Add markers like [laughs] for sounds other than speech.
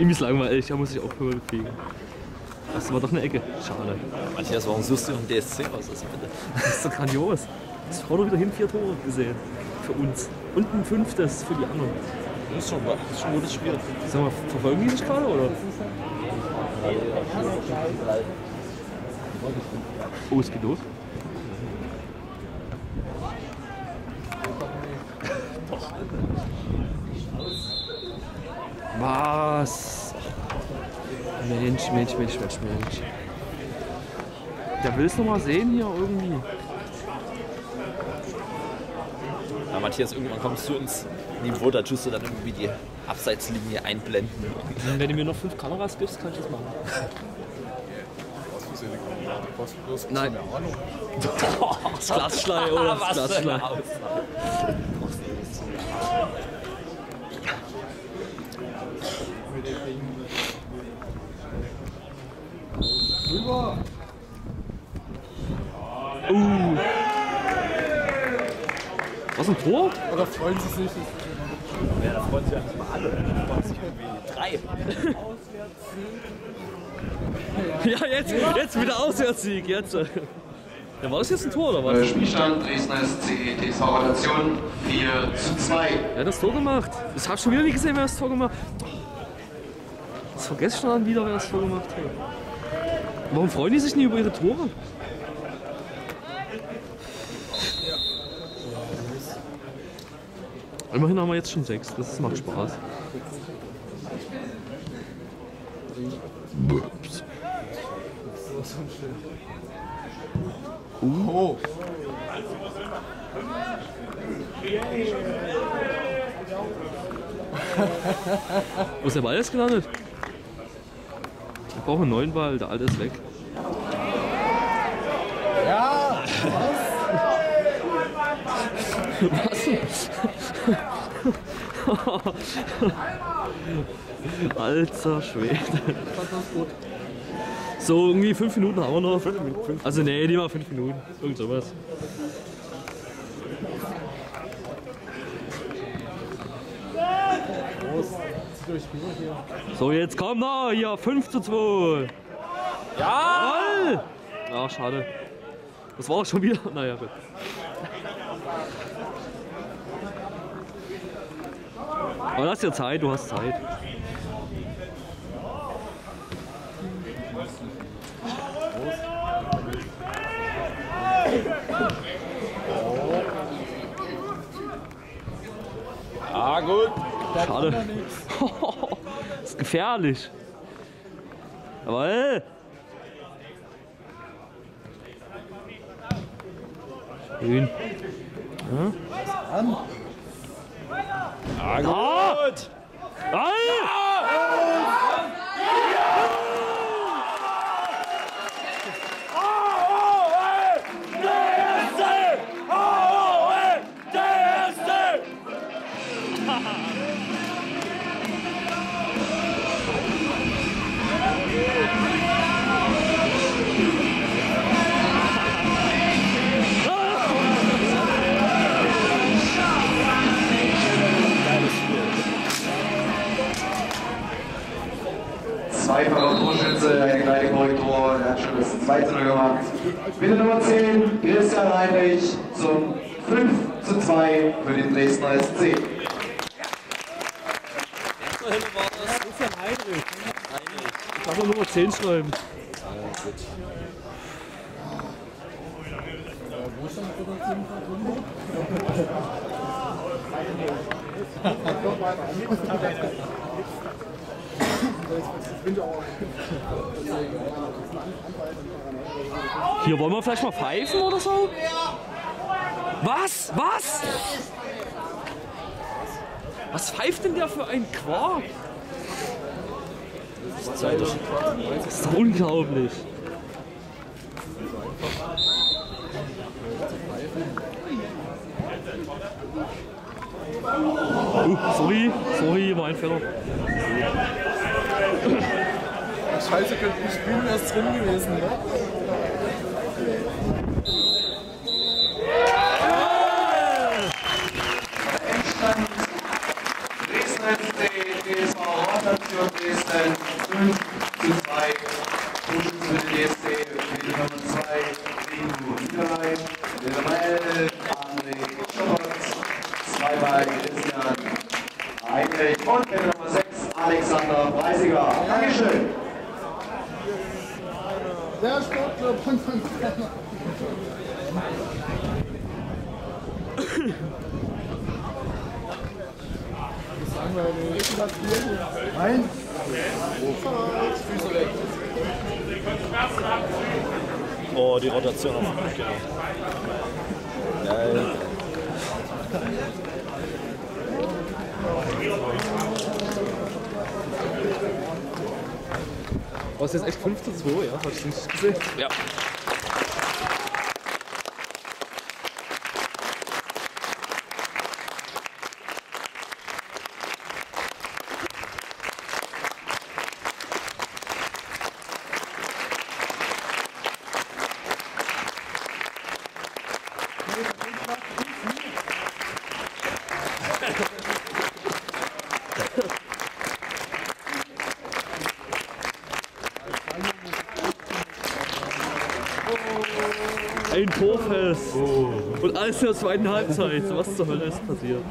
Irgendwie ist langweilig, da muss ich auch Höhe kriegen. Das war doch eine Ecke. Schade. Matthias, warum suchst du einen DSC aus? Also bitte. Das ist doch grandios. Das doch wieder hin vier Tore gesehen. Für uns. Und ein fünftes für die anderen. Das ist schon, das ist schon ein gutes Spiel. Sag mal, verfolgen die sich gerade oder? Oh, es geht los. Was? Mensch, Mensch, Mensch, Mensch, Mensch. Der will es noch mal sehen hier irgendwie. Ja, Matthias, irgendwann kommst du ins Niveau, da tust du dann irgendwie die Abseitslinie einblenden. Wenn du mir noch fünf Kameras gibst, kann ich das machen. Nein. [laughs] Das Glasschlei oder das [laughs] Glasschlei. Aussage. Uh. Was ein Tor? Oder freuen Sie sich? Ja, da freuen sich ja nicht mal alle. Da freuen sich irgendwie drei. Ja, jetzt, jetzt wieder Auswärtssieg, jetzt. Ja, war das jetzt ein Tor oder was? Spielstand Dresdner SC TV Relation 4 zu 2. Er hat das Tor gemacht. Ich habe schon wieder nicht gesehen, wer das Tor gemacht hat. Das vergesse ich dann wieder, wer das Tor gemacht hat. Warum freuen die sich nie über ihre Tore? Immerhin haben wir jetzt schon sechs, das macht Spaß. Ups. Oh, Wo ist der Ball jetzt gelandet? Wir brauchen einen neuen Ball, der alte ist weg. ja! [laughs] Alter Schwede. So, irgendwie fünf Minuten haben wir noch. Also nee, die mal fünf Minuten. Irgend sowas. Hier. So, jetzt komm noch, hier, 5 zu 2. Ja! Ja, schade. Das war auch schon wieder. Naja, gut. Aber lass dir Zeit, du hast Zeit. Ah, gut. Schade. Das [laughs] ist gefährlich. Jawohl. Schön. Ah, gut. Zweifacher Torschütze, eine kleine Korrektur, er hat schon das 2 zu 0 gemacht. Bitte Nummer 10, Christian Heinrich zum 5 zu 2 für den Dresdner SC. Christian Heinrich. Ich kann nur Nummer 10 schreiben. Wo ist denn? Hier wollen wir vielleicht mal pfeifen oder so? Was? Was? Was pfeift denn der für ein Quark? Das ist doch unglaublich. Uh, sorry, sorry, war ein Fehler. Scheiße, könnte ein Spiel erst drin gewesen, ne? Die DSV Rotation Dresden 5 zu 2 Punkt für die DSC für die Nummer 2 Rico Niederlei, der Nummer 11 André Schoppertz, 2 bei Christian Heinrich und der Nummer 6 Alexander Preisiger. Dankeschön. Der Sportclub 5 5. langweilig. Nein? Oh, die Rotation haben wir genau. Geil. Was oh, ist jetzt echt 5 zu 2, ja? Hast du nicht gesehen? Ja. Ein Torfest! Und alles in der zweiten Halbzeit. Was zur Hölle ist passiert?